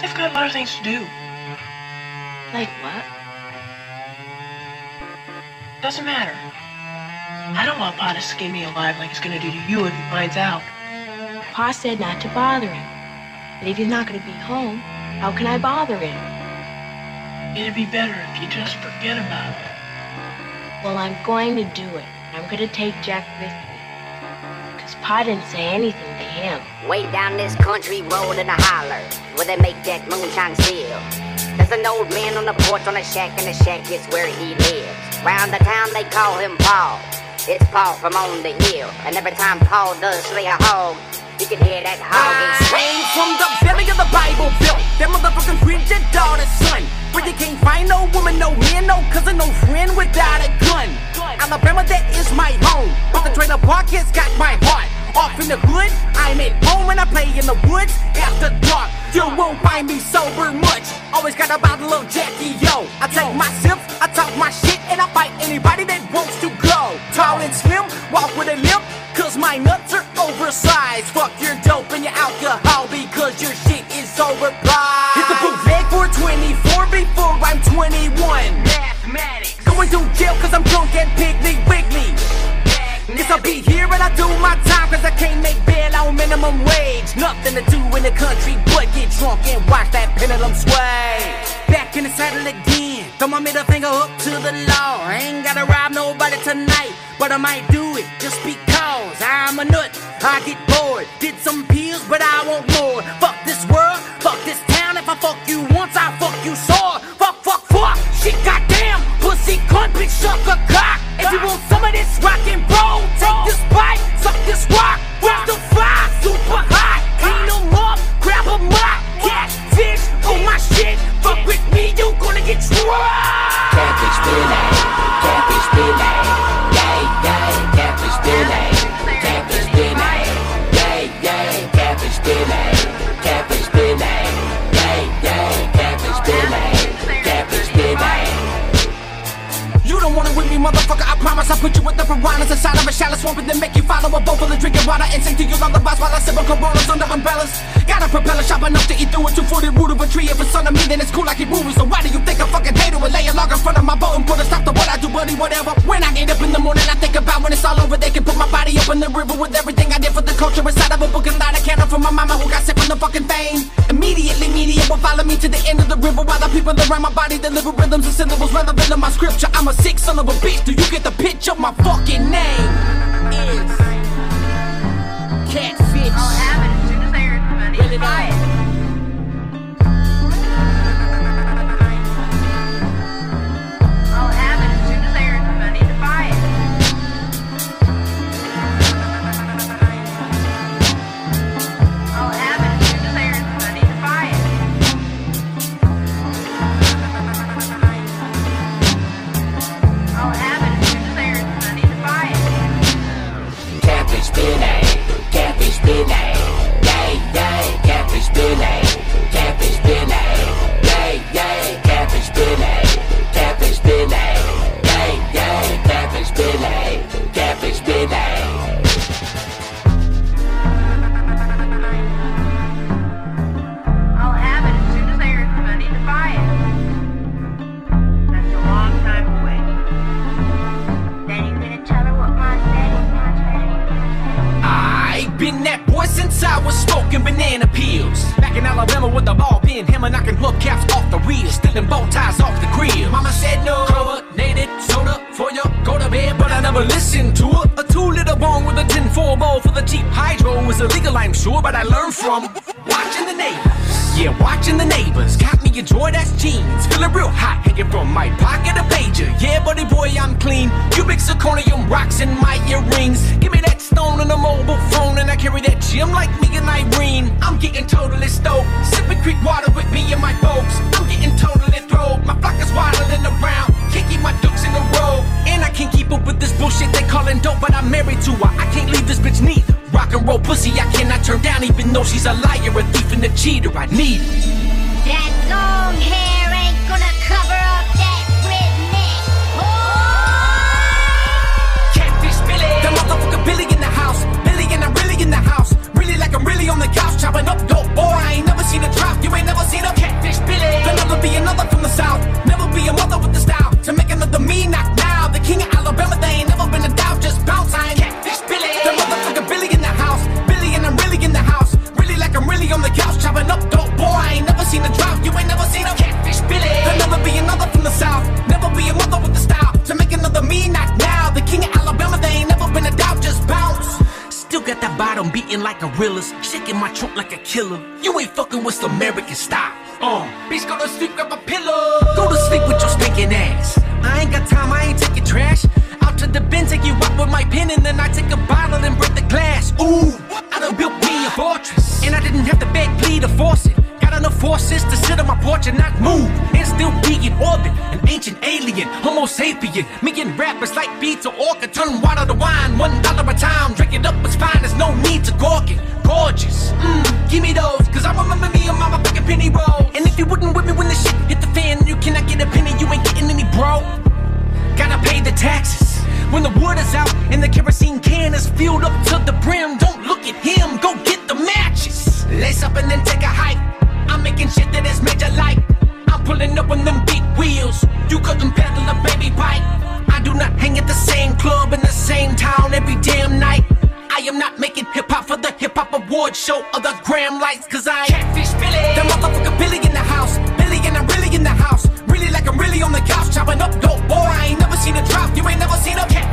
they've got a lot of things to do. Like what? Doesn't matter. I don't want Pa to skin me alive like he's gonna do to you if he finds out. Pa said not to bother him. But if he's not going to be home, how can I bother him? It'd be better if you just forget about it. Well, I'm going to do it. I'm going to take Jack with me. Because Pa didn't say anything to him. Way down this country road in a holler, where they make that moonshine still. There's an old man on the porch on a shack, and the shack is where he lives. Round the town they call him Paul. It's Paul from on the hill, and every time Paul does slay a hog, you can hear that hog Came from the belly of the Bible Belt. That motherfucking rigid daughter, son. Where you can't find no woman, no man, no cousin, no friend without a gun. Alabama, that is my home. But the trailer park has got my heart. Off in the hood, I'm at home and I play in the woods after dark. You won't find me sober much. Always got a bottle of Jackie, yo. I take my sips, I talk my shit, and I fight anybody that wants to go. Tall and slim, walk with a limp, cause my nuts are oversized. Fuck your dope and your alcohol because your shit is overpriced. Hit the bootleg for 24 before I'm 21. Mathematics. Going to jail cause I'm drunk and piggly wiggly. Guess I'll be here and I do my time cause I can't make bail on minimum wage. Nothing to do in the country but get drunk and watch that pendulum sway. Back in the saddle again. Throw my middle finger up to the law. I ain't gotta rob nobody tonight, but I might do it just because I'm a nut. I get bored. Did some pills, but the inside of a shallow swamp and then make you follow a bowl full of drinking water and sing to you lullabies while I sip on coronas under umbrellas. Got a propeller sharp enough to eat through a two-footed root of a tree. If it's on me, then it's cool I it movies. So why do you think I fucking hate it? Lay a log in front of my boat and put a stop to what I do, buddy, whatever. When I get up in the morning, I think about when it's all over. They can put my body up in the river with everything I did for the culture inside of a book and light a candle for my mama who got sick from the fucking fame. Immediately, media will follow me to the end of the river while the people around my body deliver rhythms and syllables relevant to my scripture. I'm a sick son of a bitch. Do you get the picture? My fucking name is Catfish. Oh, since I was smoking banana peels. Back in Alabama with a ball peen, hammer knocking hubcaps off the wheels, stealing bow ties off the grill. Mama said no carbonated soda for you go to bed, but I never listened to her. A two liter bong with a tin four bowl for the cheap hydro was illegal, I'm sure, but I learned from watching the neighbors. Yeah, watching the neighbors. Got me a Jordache jeans, feeling real hot, hanging from my pocket a pager. Yeah, buddy boy, I'm clean. Cubic zirconium rocks in my earrings. Give me that stone and a mobile gym like me and Irene. I'm getting totally stoked, sipping creek water with me and my folks. I'm getting totally thrilled. My flock is waddling around, can't keep my ducks in a row, and I can't keep up with this bullshit they calling dope. But I'm married to her. I can't leave this bitch neither. Rock and roll pussy, I cannot turn down, even though she's a liar, a thief, and a cheater. I need her. That long hair beating like gorillas, shaking my trunk like a killer. You ain't fucking with American style. Uh, bitch, go to sleep, grab a pillow. Go to sleep with your stinking ass. I ain't got time, I ain't taking trash. Out to the bin, take you out with my pen, and then I take a bottle and break the glass. Ooh, I done built me a fortress, and I didn't have to beg, plead, or force it. Forces to sit on my porch and not move, and still be in orbit. An ancient alien, Homo sapien, making rappers like beats or orca, turn water to wine, one dollar a time. Drink it up, it's fine, there's no need to gawk it. Gorgeous, mmm, give me those, cause I remember me and mama fucking penny roll. And if you wouldn't with me when the shit hit the fan, you cannot get a penny, you ain't getting any, bro. Gotta pay the taxes. When the wood is out and the kerosene can is filled up to the brim, don't look at him, go get the matches. Lace up and then take Up on them big wheels. You couldn't pedal a baby bike. I do not hang at the same club in the same town every damn night. I am not making hip hop for the hip hop award show or the gram lights, cause I catfish Billy. The motherfucker Billy in the house. Billy and I'm really in the house. Really like I'm really on the couch, chopping up dope. Boy, I ain't never seen a drop. You ain't never seen a catfish